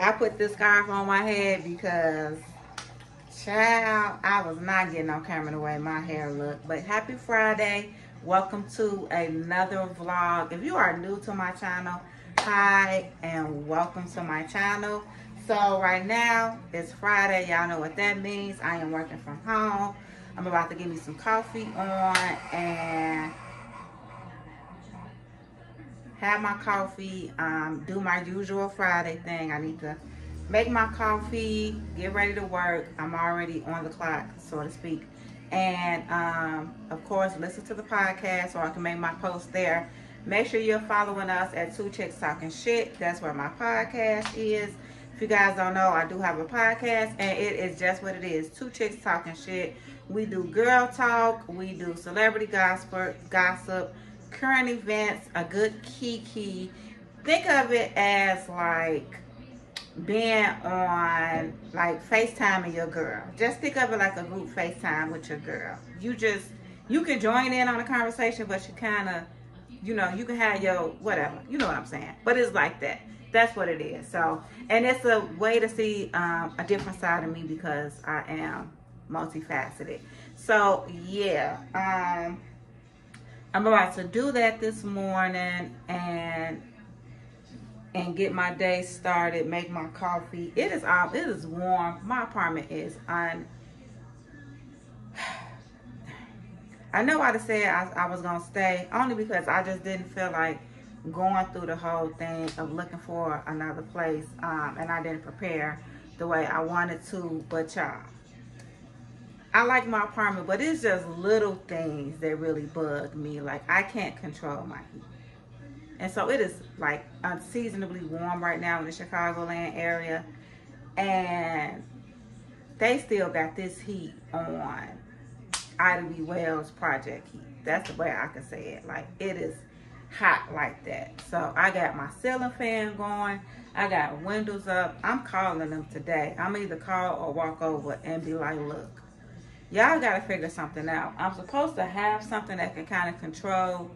I put this scarf on my head because, child, I was not getting on camera the way my hair looked. But happy Friday. Welcome to another vlog. If you are new to my channel, hi and welcome to my channel. So right now, it's Friday. Y'all know what that means. I am working from home. I'm about to give me some coffee on and have my coffee, um, do my usual Friday thing. I need to make my coffee, get ready to work. I'm already on the clock, so to speak. And um, of course, listen to the podcast so I can make my post there. Make sure you're following us at Two Chicks Talking Shit. That's where my podcast is. If you guys don't know, I do have a podcast, and it is just what it is Two Chicks Talking Shit. We do girl talk, we do celebrity gossip, gossip current events, a good kiki. Think of it as like being on like FaceTime your girl. Just think of it like a group FaceTime with your girl. You just you can join in on the conversation, but you kind of, you know, you can have your whatever. You know what I'm saying? But it's like that. That's what it is. So, and it's a way to see um, a different side of me because I am multifaceted. So yeah. Um, I'm about to do that this morning and and get my day started, make my coffee. It is um, it is warm. My apartment is on. I know I'd said I, I was gonna stay only because I just didn't feel like going through the whole thing of looking for another place, um, and I didn't prepare the way I wanted to. But y'all, I like my apartment, but it's just little things that really bug me. Like I can't control my heat. And so it is like unseasonably warm right now in the Chicagoland area. And they still got this heat on Ida B. Wells project heat. That's the way I can say it. Like it is hot like that. So I got my ceiling fan going. I got windows up. I'm calling them today. I'm either call or walk over and be like, look, y'all got to figure something out. I'm supposed to have something that can kind of control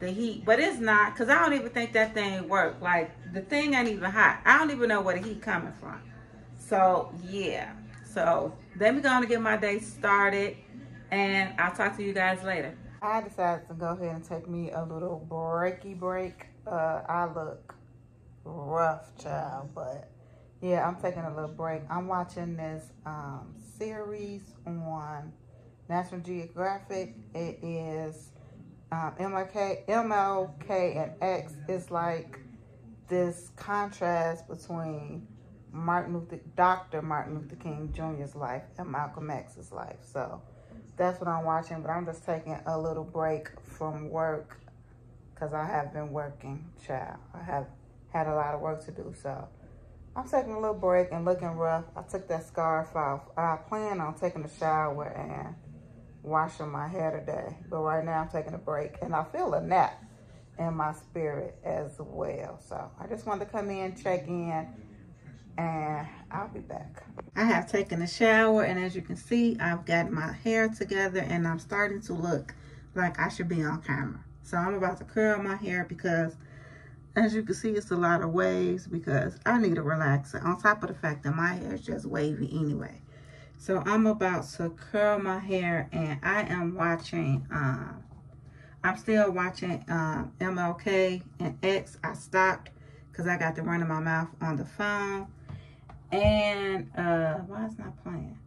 the heat, but it's not because I don't even think that thing worked. Like the thing ain't even hot. I don't even know where the heat coming from. So yeah. So let me go on get my day started, and I'll talk to you guys later. I decided to go ahead and take me a little breaky break. Uh, I look rough, child, but yeah, I'm taking a little break. I'm watching this um, series on National Geographic. It is um, MLK, MLK and X is like this contrast between Martin Luther, Dr. Martin Luther King Jr.'s life and Malcolm X's life. So that's what I'm watching, but I'm just taking a little break from work because I have been working, child. I have had a lot of work to do, so I'm taking a little break and looking rough. I took that scarf off. I plan on taking a shower and washing my hair today. But right now I'm taking a break and I feel a nap in my spirit as well. So I just wanted to come in, check in, and I'll be back. I have taken a shower and as you can see, I've got my hair together and I'm starting to look like I should be on camera. So I'm about to curl my hair because as you can see, it's a lot of waves because I need a relaxer. On top of the fact that my hair is just wavy anyway. So I'm about to curl my hair and I am watching, um, I'm still watching um, MLK and X. I stopped because I got the run of my mouth on the phone. And, uh, why is not playing?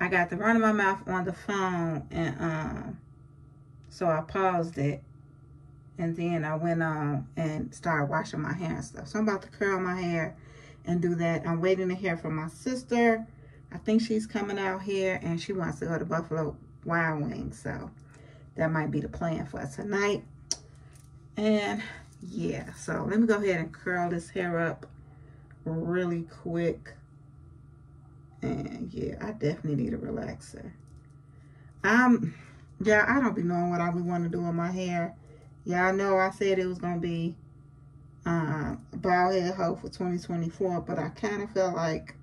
I got the run of my mouth on the phone and, um, so I paused it and then I went on and started washing my hair and stuff. So I'm about to curl my hair and do that. I'm waiting to hear from my sister. I think she's coming out here and she wants to go to Buffalo Wild Wings. So that might be the plan for us tonight. And yeah, so let me go ahead and curl this hair up really quick. And yeah, I definitely need a relaxer. Um, yeah, I don't be knowing what I be want to do with my hair. Y'all know I said it was going to be uh, bald head hoe for 2024, but I kind of feel like,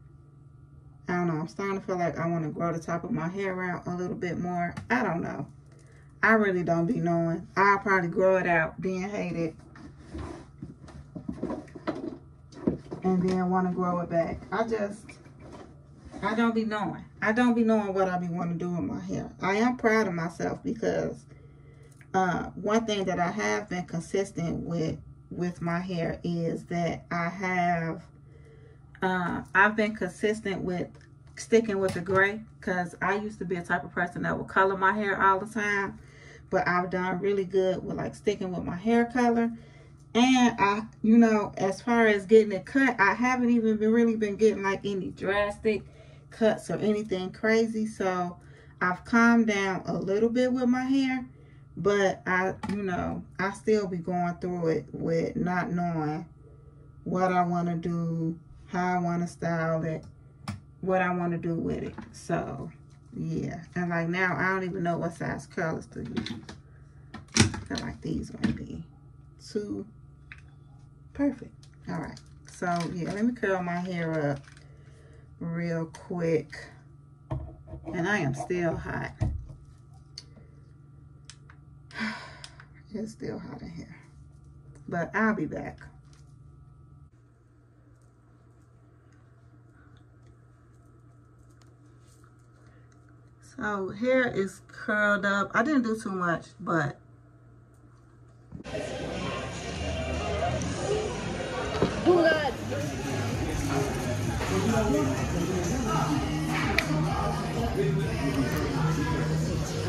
I don't know, I'm starting to feel like I want to grow the top of my hair out a little bit more. I don't know. I really don't be knowing. I'll probably grow it out, being hated. and then want to grow it back. I just, I don't be knowing. I don't be knowing what I be want to do with my hair. I am proud of myself because uh, one thing that I have been consistent with with my hair is that I have, uh, I've been consistent with sticking with the gray because I used to be a type of person that would color my hair all the time. But I've done really good with like sticking with my hair color. And I, you know, as far as getting it cut, I haven't even been really been getting like any drastic cuts or anything crazy. So I've calmed down a little bit with my hair. But I, you know, I still be going through it with not knowing what I want to do, how I want to style it, what I want to do with it. So, yeah. And like now, I don't even know what size curlers to use. I like these might be too perfect. All right. So, yeah, let me curl my hair up real quick. And I am still hot. It's still hot in here. But I'll be back. So hair is curled up. I didn't do too much, but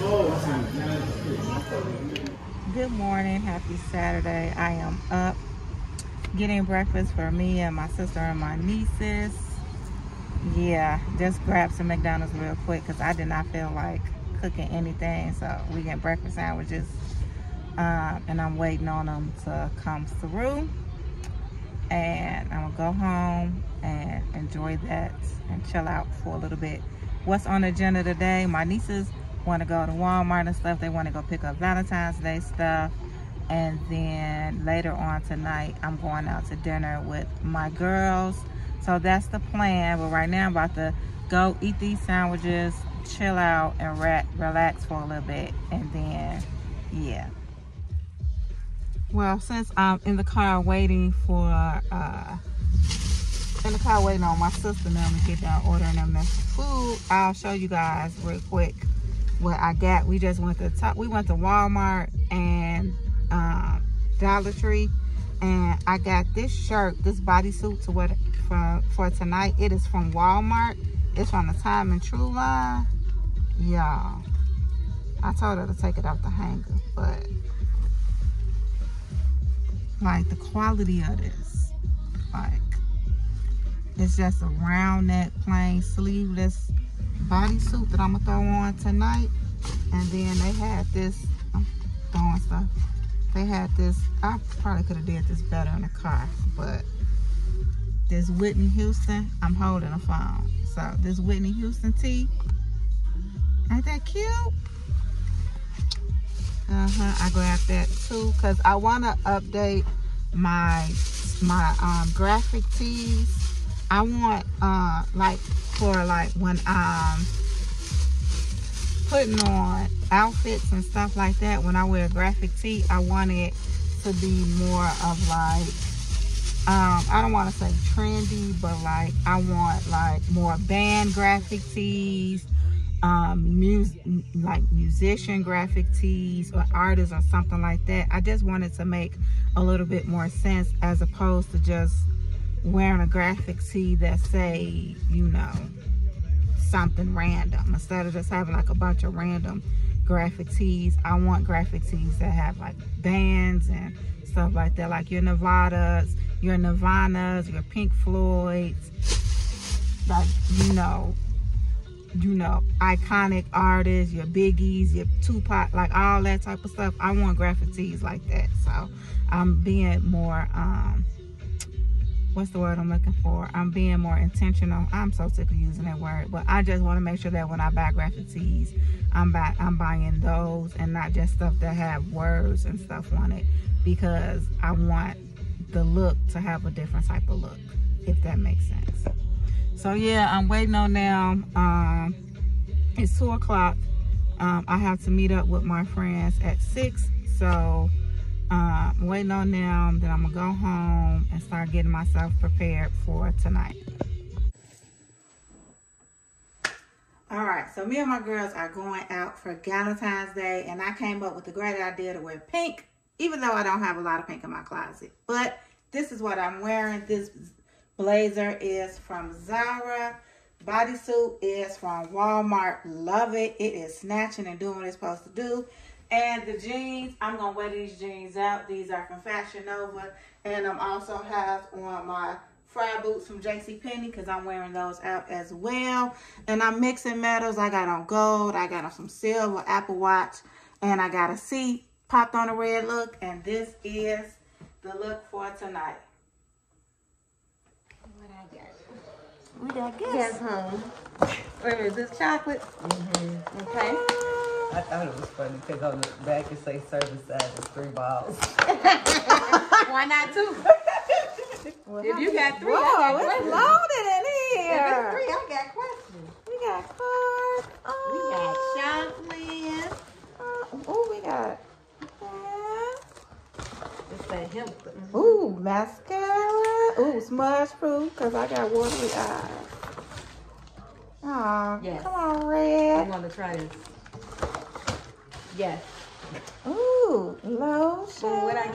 oh, Good morning, happy Saturday. I am up getting breakfast for me and my sister and my nieces. Yeah just grab some mcdonald's real quick because i did not feel like cooking anything. So we get breakfast sandwiches um, and i'm waiting on them to come through. And i'm gonna go home and enjoy that and chill out for a little bit. What's on the agenda today? My nieces want to go to walmart and stuff they want to go pick up valentine's day stuff and then later on tonight i'm going out to dinner with my girls so that's the plan. But right now I'm about to go eat these sandwiches, chill out, and relax for a little bit. And then, yeah. Well, since I'm in the car waiting for, uh, in the car waiting on my sister now to get down ordering them food, I'll show you guys real quick what I got. We just went to top, we went to Walmart and um, Dollar Tree and I got this shirt, this bodysuit to wear for, for tonight. It is from Walmart. It's from the Time and Tru line. Y'all. I told her to take it off the hanger, but like the quality of this, like it's just a round neck, plain sleeveless bodysuit that I'm gonna throw on tonight. And then they had this, I'm throwing stuff. They had this, I probably could have did this better in the car, but this Whitney Houston. I'm holding a phone. So this Whitney Houston tee. Ain't that cute? Uh-huh. I grabbed that too because I want to update my my um, graphic tees. I want uh like for like when I'm putting on outfits and stuff like that when I wear graphic tee I want it to be more of like um, I don't want to say trendy, but like I want like more band graphic tees, um, music, like musician graphic tees or artists or something like that. I just wanted to make a little bit more sense as opposed to just wearing a graphic tee that say, you know, something random. Instead of just having like a bunch of random graphic tees, I want graphic tees that have like bands and stuff like that, like your Nevadas, your Nirvanas, your Pink Floyds, like, you know, you know, iconic artists, your Biggies, your Tupac, like all that type of stuff. I want graphic tees like that. So I'm being more, um, what's the word I'm looking for? I'm being more intentional. I'm so sick of using that word, but I just want to make sure that when I buy graphic tees, I'm buy, I'm buying those and not just stuff that have words and stuff on it because I want the look to have a different type of look, if that makes sense. So yeah, I'm waiting on now. Um, it's two o'clock. Um, I have to meet up with my friends at six. So Uh, I'm waiting on them. Then I'm gonna go home and start getting myself prepared for tonight. All right, so me and my girls are going out for Valentine's Day, and I came up with a great idea to wear pink, even though I don't have a lot of pink in my closet. But this is what I'm wearing. This blazer is from Zara. Bodysuit is from Walmart. Love it. It is snatching and doing what it's supposed to do. And the jeans, I'm going to wear these jeans out. These are from Fashion Nova. And I'm also have on my Frye boots from JCPenney because I'm wearing those out as well. And I'm mixing metals. I got on gold. I got on some silver, Apple Watch. And I got a C popped on a red look. And this is the look for tonight. What I got? We got gifts. Yes, home. Wait a minute, this chocolate? Mm-hmm. Okay. I thought it was funny because on the back it say service size is three balls. Why not two? Well, If you got three, Whoa, I got it's questions. loaded in If here. it's three, I got questions. We got cards. We got Oh. chocolate. Uh, oh, we got. It's that hemp. uh, Ooh, mascara. Ooh, smudge proof because I got watery eyes. Aw, Yes. come on, Red. I want to try this. Yes. Ooh, So lotion. what I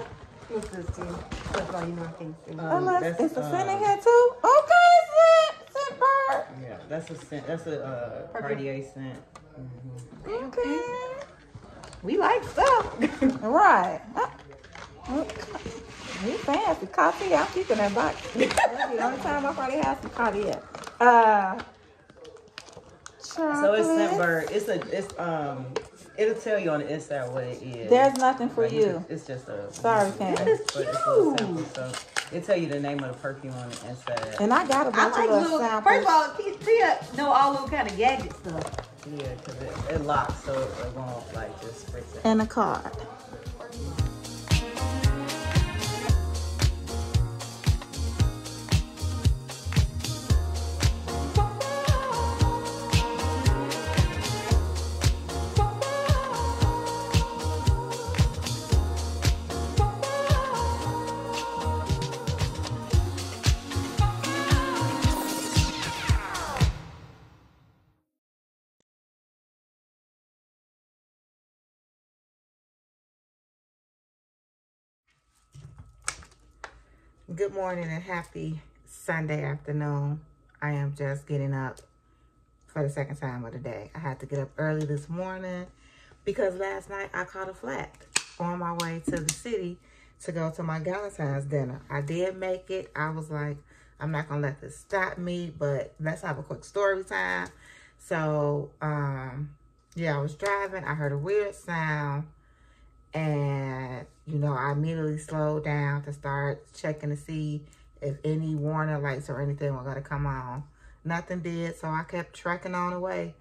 what's this to you? First of all, you know I can't see. Oh, Um, look, it's a scent in here too. Okay, scent, Scentbird. Yeah, that's a scent. That's a uh, Cartier scent. Mhm. Okay. We like stuff. Right. Uh, You fancy. coffee. I'm keeping that box. That's the only time I probably have some Cartier. Uh, chocolate. So it's Scentbird. It's a. It's um. It'll tell you on the inside what it is. There's nothing for Like, it's you. just- It's just a. Sorry, Pam. But it's a sample, so it tell you the name of the perfume on the inside. And I got a I bunch like of little little. samples. First of all, Tia know all little kind of gadget stuff. Yeah, because it, it locks, so it won't like just spritz it. and a card. Good morning and happy Sunday afternoon. I am just getting up for the second time of the day. I had to get up early this morning because last night I caught a flat on my way to the city to go to my Valentine's dinner. I did make it. I was like, I'm not gonna let this stop me, but let's have a quick story time. So, um, yeah, I was driving. I heard a weird sound and you know i immediately slowed down to start checking to see if any warning lights or anything were going to come on. Nothing did so i kept trekking on away.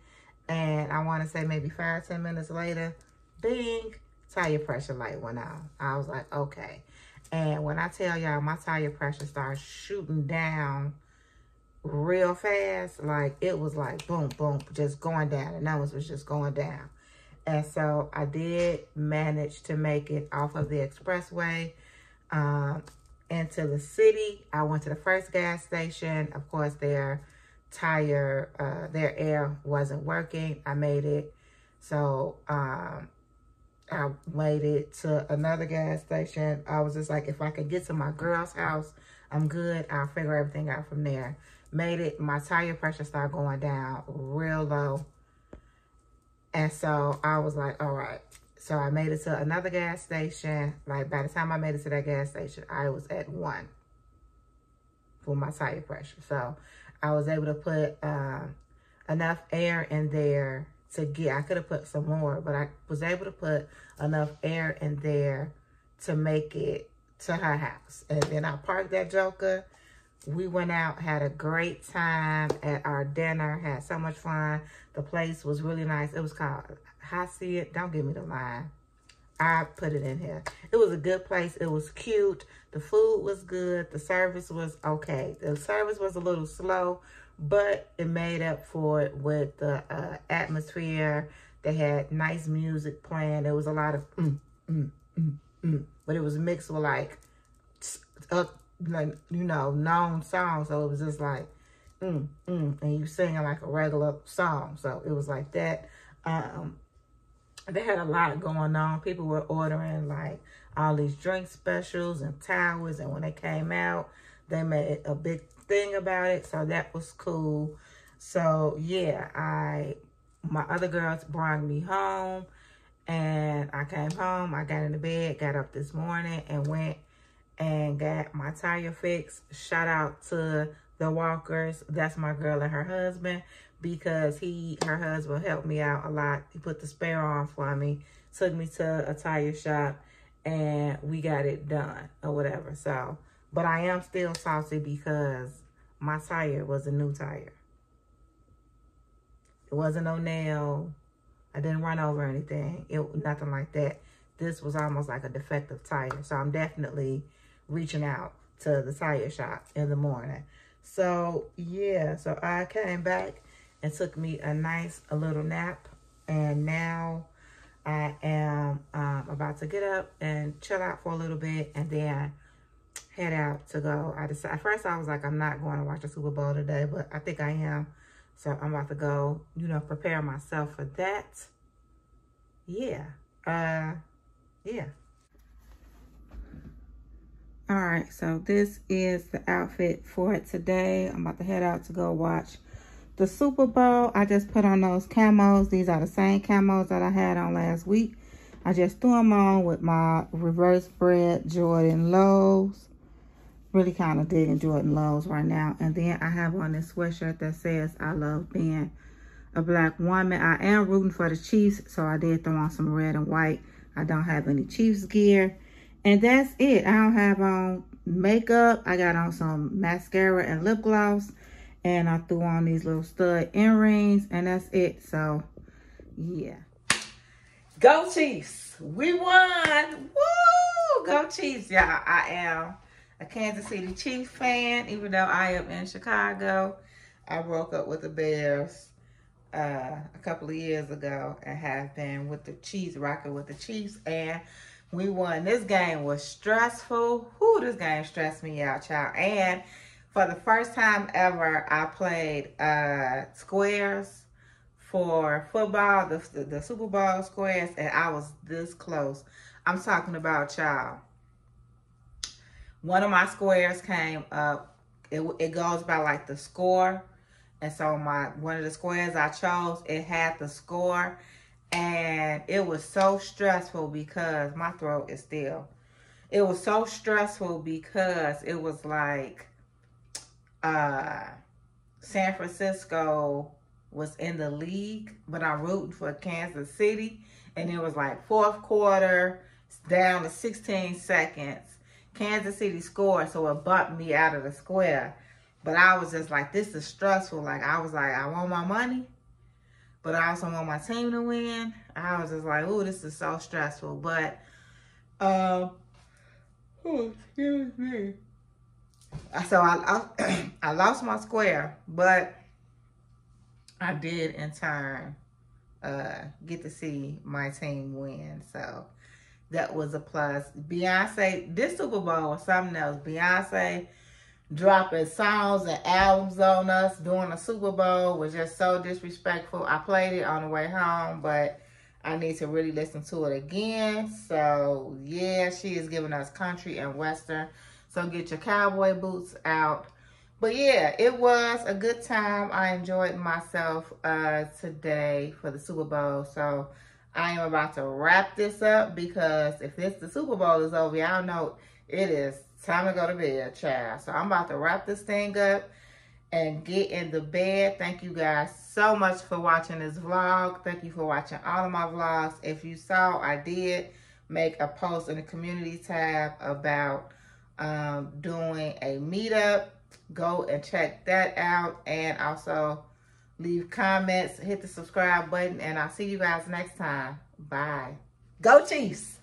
And i want to say maybe five ten minutes later bing tire pressure light went on. I was like okay. And when i tell y'all my tire pressure started shooting down real fast. Like it was like boom boom just going down. The numbers was just going down and so I did manage to make it off of the expressway um, into the city. I went to the first gas station. Of course, their tire, uh, their air wasn't working. I made it. So um, I made it to another gas station. I was just like, if I could get to my girl's house, I'm good. I'll figure everything out from there. Made it. My tire pressure started going down real low. And so I was like, all right. So I made it to another gas station. Like by the time I made it to that gas station, I was at one for my tire pressure. So I was able to put um, enough air in there to get, I could have put some more, but I was able to put enough air in there to make it to her house. And then I parked that joker. We went out, had a great time at our dinner, had so much fun. The place was really nice. It was called Haciat. Don't give me the line. I put it in here. It was a good place. It was cute. The food was good. The service was okay. The service was a little slow, but it made up for it with the uh, atmosphere. They had nice music playing. There was a lot of mm, mm, mm, mm, but it was mixed with like, uh, like you know, known songs. So it was just like, mm, mm, and you singing like a regular song. So it was like that. Um, they had a lot going on. People were ordering like all these drink specials and towers, and when they came out, they made a big thing about it. So that was cool. So yeah, I my other girls brought me home and I came home. I got into bed, got up this morning and went and got my tire fixed. Shout out to the Walkers. That's my girl and her husband because he, her husband helped me out a lot. He put the spare on for me, took me to a tire shop and we got it done or whatever. So, but I am still saucy because my tire was a new tire. It wasn't no nail. I didn't run over anything. It nothing like that. This was almost like a defective tire. So I'm definitely reaching out to the tire shop in the morning. So yeah, so I came back and took me a nice a little nap. And now I am um, about to get up and chill out for a little bit and then head out to go. I decided, first I was like, I'm not going to watch the Super Bowl today, but I think I am. So I'm about to go, you know, prepare myself for that. Yeah. Uh, yeah. All right, so this is the outfit for today. I'm about to head out to go watch the Super Bowl. I just put on those camos. These are the same camos that I had on last week. I just threw them on with my reverse bred Jordan Lows really kind of digging Jordan Lows right now. And then I have on this sweatshirt that says, I love being a black woman. I am rooting for the Chiefs, so I did throw on some red and white. I don't have any Chiefs gear. And that's it. I don't have on makeup. I got on some mascara and lip gloss. And I threw on these little stud earrings. And that's it. So, yeah. Go Chiefs. We won. Woo! Go Chiefs, y'all. I am a Kansas City Chiefs fan, even though I am in Chicago. I broke up with the Bears uh, a couple of years ago and have been with the Chiefs, rocking with the Chiefs. And we won. This game was stressful. Whoo, this game stressed me out, child. And for the first time ever, I played uh, squares for football, the, the, Super Bowl squares, and I was this close. I'm talking about, child one of my squares came up. It, it goes by like the score. And so my one of the squares I chose, it had the score. And it was so stressful because my throat is still. It was so stressful because it was like uh San Francisco was in the league, but I'm rooting for Kansas City. And it was like fourth quarter, down to 16 seconds Kansas City scored, so it bumped me out of the square. But I was just like, this is stressful. Like, I was like, I want my money, but I also want my team to win. I was just like, oh, this is so stressful. But, um, oh, excuse me. So I, I, I lost my square, but I did in turn uh, get to see my team win. So that was a plus. Beyonce, this Super Bowl was something else. Beyonce dropping songs and albums on us during the Super Bowl was just so disrespectful. I played it on the way home, but I need to really listen to it again. So, yeah, she is giving us country and western. So, get your cowboy boots out. But yeah, it was a good time. I enjoyed myself uh, today for the Super Bowl. So, I am about to wrap this up because if this the Super Bowl is over, y'all know it is time to go to bed, child. So I'm about to wrap this thing up and get in the bed. Thank you guys so much for watching this vlog. Thank you for watching all of my vlogs. If you saw, I did make a post in the community tab about um, doing a meetup. Go and check that out. And also leave comments, hit the subscribe button, and I'll see you guys next time. Bye. Go Chiefs!